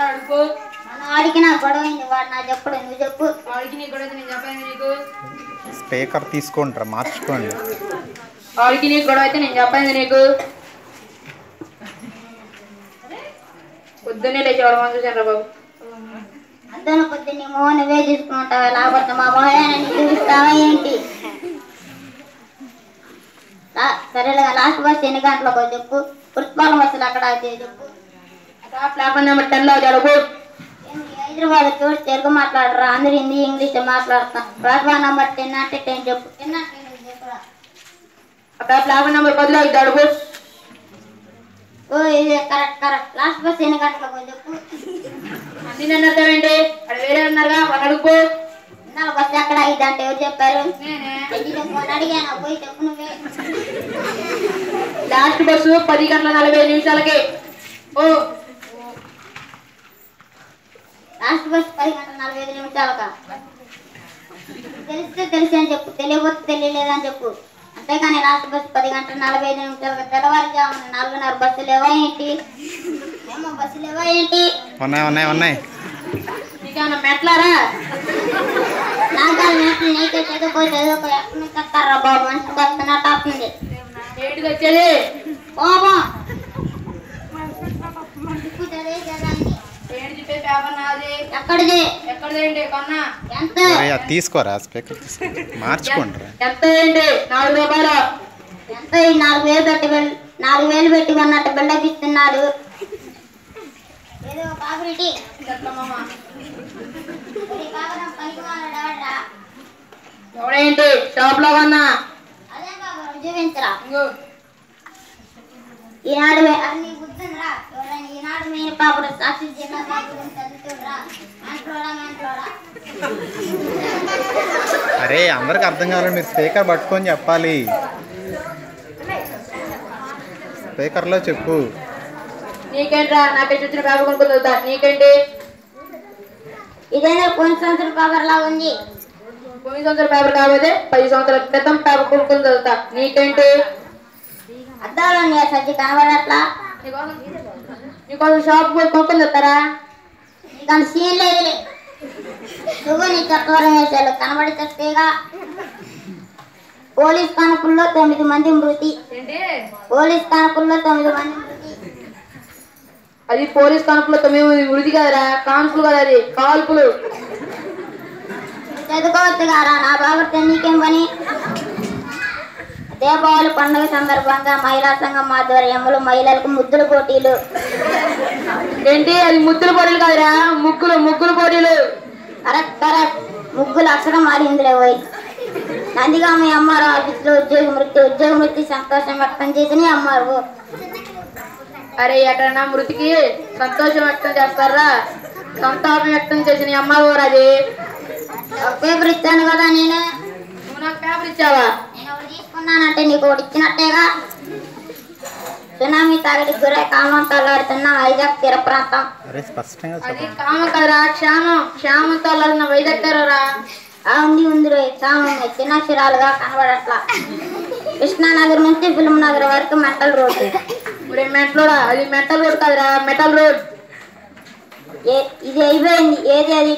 అడుగు. మన వాడికి నా గొడవ అయింది వాడు నా చెప్పడు నువ్వు చెప్పు. వాడికి నీకు కూడా నేను చెప్పాను నీకు. స్పీకర్ తీసుకోండి మార్చుకోండి. వాడికి నీకు గొడవ అయితే నేను చెప్పాను నీకు. పొద్దున్నే లేచి వాడు మనం చూసాను రా బాబు? అద్దను కొద్ది నీ మోహన్ నువ్వే తీసుకుంటావా లేకపోతే మా నీకు చూపిస్తావా ఏంటి? సరేలే లాస్ట్ బస్ ఎన్ని గంటలకు చెప్పు? పుష్పాల బస్సులు అక్కడ అయితే చెప్పు. ప్లాట్ఫామ్ నెంబర్ టెన్లో అడుగు ఏంది హైదరాబాద్ చూసి తెలుగు మాట్లాడరా? అందరు హిందీ ఇంగ్లీష్ మాట్లాడతాం ప్లాట్ఫామ్ నెంబర్ టెన్ అంటే టెన్ చెప్పు. టెన్ అంటే టెన్ చెప్పురా అక్కడ ప్లాట్ఫామ్ నెంబర్ పదిలో ఇది అడుగు ఓ ఇది కరెక్ట్ కరెక్ట్ లాస్ట్ బస్ ఎన్ని గంటలకు చెప్పు? అన్ని అర్థమేంటి అక్కడ వేరే ఉన్నారుగా వాడు అడుగు ఇందాక బస్ ఎక్కడ ఇది అంటే ఎవరు చెప్పారు? అడిగాను. పోయి చెప్పు నువ్వే. లాస్ట్ బస్సు పది గంటల నలభై ఐదు నిమిషాలకి. ఓ. లాస్ట్ బస్ పది గంటల నలభై ఐదు నిమిషాలకా? తెలిస్తే తెలిసి అని చెప్పు. తెలియకపోతే తెలియలేదని చెప్పు. అంతేగాని లాస్ట్ బస్ పది గంటల నలభై ఐదు నిమిషాలకు తెల్లవారుజామున నాలుగున్నర బస్సులు ఏవో ఏంటి ఏమో బస్సులు ఏవో ఏంటి? ఉన్నాయి ఉన్నాయి ఉన్నాయి. మెట్లారా? తీసుకోరా స్పీకర్ మార్చుకోండి ఎంత నాలుగు రూపాయలు ఎంత నాలుగు వేలు పెట్టి నాలుగు వేలు పెట్టి కొన్నట్టు బిల్డప్ ఇస్తున్నారు ఎవడేంటి? షాప్లో కొన్నా? అదే కాపురం చూపించరా? ఇంగో. ఈనాడు ఎవరైనా ఈనాడు మీరు పాపడు సాక్షి జిల్లా చదువుతుండ్రా. అరే అందరికి అర్థం కావాలి. మీరు స్పీకర్ పట్టుకొని చెప్పాలి. స్పీకర్లో చెప్పు. నీకేంట్రా? నాకే పేపర్ కొనుక్కొని చదువుతా నీకేంటి? ఇదేదో కొన్ని సంవత్సరం పేపర్ లా ఉంది. తొమ్మిది సంవత్సరాల పేపర్ కాకపోతే పది సంవత్సరాల క్రితం పేపర్ కొనుక్కొని చదువుతా నీకేంటి? అద్దాలు ఉన్నాయి సజ్జి? కనబడట్లా? నీకోసం షాప్ పోయి కొనుక్కొని చదువుతారా నీకు అంత సీన్ లేదులే నువ్వు నీ చట్టవరం వేసాడు కనబడి చస్తేగా పోలీస్ కానపుల్లో తొమ్మిది మంది మృతి. పోలీస్ కానపుల్లో తొమ్మిది మంది మృతి. అది పోలీస్ కాన్పులో తొమ్మిది వృద్ధి కదరా. కాన్పులు కదా అది. కాల్పులు. చదువుకోవచ్చు కారా నా బాబుతో నీకేం పని? దీపావళి పండుగ సందర్భంగా మహిళా సంఘం ఆధ్వర్యంలో మహిళలకు ముద్దుల పోటీలు. ఏంటి? అది ముద్దుల పోటీలు కాదురా. ముగ్గులు ముగ్గులు పోటీలు. Correct correct. ముగ్గులు అక్షరం మారిందిలే పోయి. నందిగామ అమ్మారు ఆఫీసులో ఉద్యోగ మృతి ఉద్యోగ మృతి సంతోషం వ్యక్తం చేసిన అమ్మారు అరే ఎక్కడన్నా మృతికి సంతోషం వ్యక్తం చేస్తారా? సంతాపం వ్యక్తం చేసిన అమ్మ ఊరు అది? పేపర్ ఇచ్చాను కదా నేను. నువ్వు నాకు పేపర్ ఇచ్చావా? నేను ఒకటి తీసుకున్నానంటే నీకు ఒకటి ఇచ్చినట్టేగా. సునామీ తాగడికి గురై కామం తల్లాడుతున్న వైజాగ్ తీర ప్రాంతం. అది కామ కదరా క్షామం. క్షామంతో అల్లాడిన వైదక్కరరా ఆ ఉంది ఉంది రోయ్. కామం చిన్నక్షరాలుగా కనబడట్లా. కృష్ణానగర్ నుంచి ఫిల్మ్ నగర్ వరకు మెంటల్ రోడ్డు. ఇప్పుడు మెట్లోడా అది మెటల్ రోడ్ కదరా మెటల్ రోడ్. ఇది అయిపోయింది ఏది అది?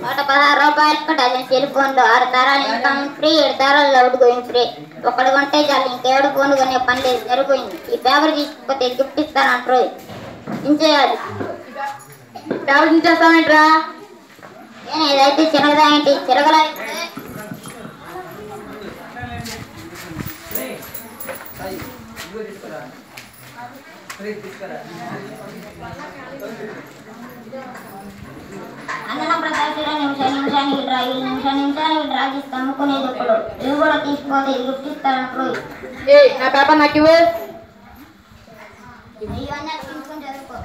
నూట పదహారు రూపాయలు డజన్ సెల్ ఫోన్లో ఆరు తరాలు ఇన్కమ్ ఫ్రీ ఏడు తరాలు లౌడ్ గోయింగ్ ఫ్రీ ఒకటి కొంటే చాలు ఇంకేడు ఫోన్ కొనే పని లేదు సరిపోయింది. ఈ పేపర్ తీసుకుపోతే గిఫ్ట్ ఇస్తానంటారు ఇంచేయాలి పేపర్ ఇచ్చేస్తావేంట్రా నేను ఏదైతే ये रेट करा रेट दिस करा అన్న ప్రకాశ్ నిమిష నిమిష నిల్రా ఈ నిమిష నిమిష నిల్రా తీసుకమ్ముకునేది ఇప్పుడు ఇవి కూడా తీసుకోదు ఇవి గుర్తిస్తాను ఏ నా పాప నాకు ఇవ్వు ఇవన్నీ తీసుకొని చదువుకో